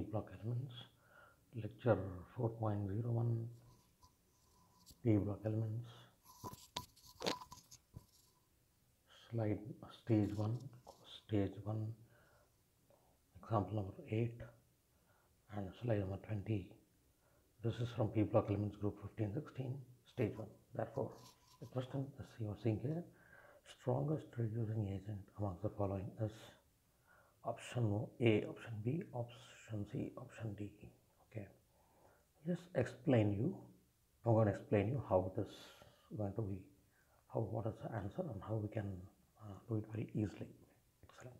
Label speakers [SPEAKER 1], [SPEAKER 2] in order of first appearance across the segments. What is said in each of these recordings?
[SPEAKER 1] Block elements, lecture 4.01 P block elements, slide stage 1, stage 1, example number 8 and slide number 20. This is from P block elements group 15 16, stage 1. Therefore, the question as you are seeing here, strongest reducing agent amongst the following is option A, option B, option C, option D. Okay, just explain you. I'm going to explain you how this is going to be, how what is the answer and how we can uh, do it very easily. Excellent.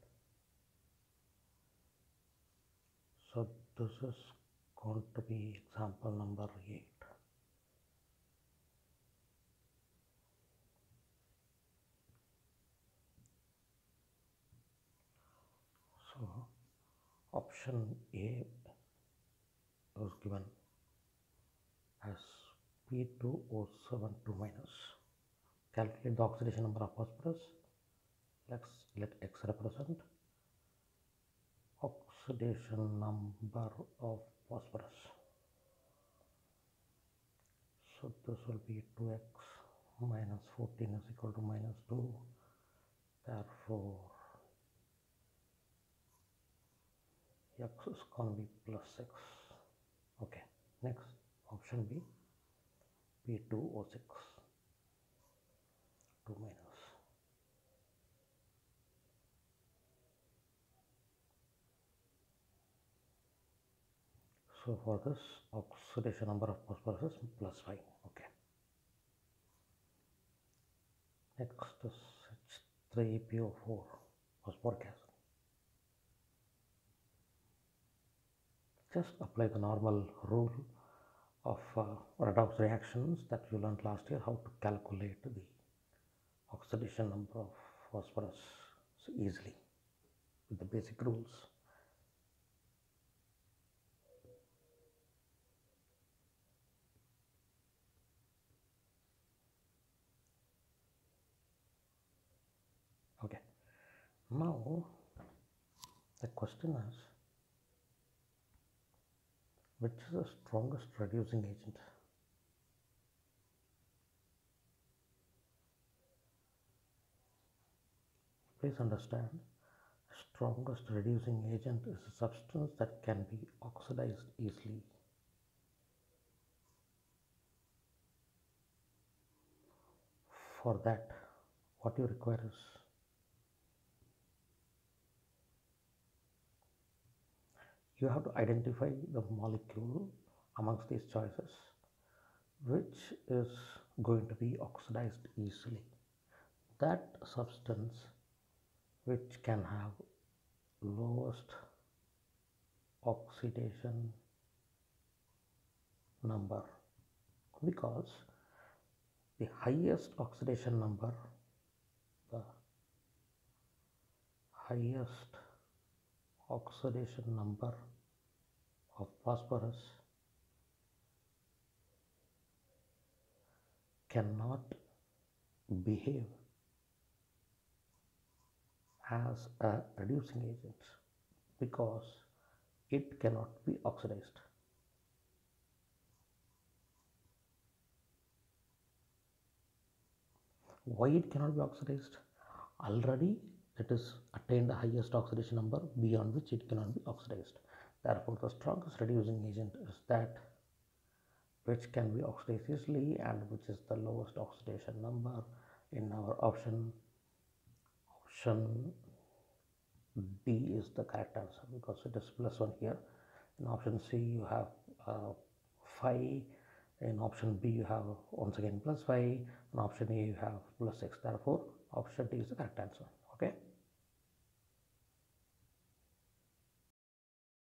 [SPEAKER 1] So this is going to be example number eight. So option A was given as P2O72 minus. Calculate the oxidation number of phosphorus. Let's let X represent oxidation number of phosphorus. So this will be 2x minus 14 is equal to minus 2. Therefore, x is going to be plus 6 okay next option b p2o6 2 minus. So for this oxidation number of phosphorus is plus 5 okay. Next is H3PO4 phosphoric acid just apply the normal rule of uh, redox reactions that you learned last year how to calculate the oxidation number of phosphorus so easily with the basic rules. Okay. Now the question is which is the strongest reducing agent? Please understand, strongest reducing agent is a substance that can be oxidized easily. For that, what you require is you have to identify the molecule amongst these choices which is going to be oxidized easily. That substance which can have lowest oxidation number because the highest oxidation number the highest oxidation number of phosphorus cannot behave as a reducing agent because it cannot be oxidized. Why it cannot be oxidized? Already it is attained the highest oxidation number beyond which it cannot be oxidized. Therefore, the strongest reducing agent is that which can be oxidized easily and which is the lowest oxidation number in our option. Option D is the correct answer because it is plus 1 here. In option C, you have uh, 5. In option B, you have once again plus 5. In option A, you have plus 6. Therefore, option D is the correct answer. Okay.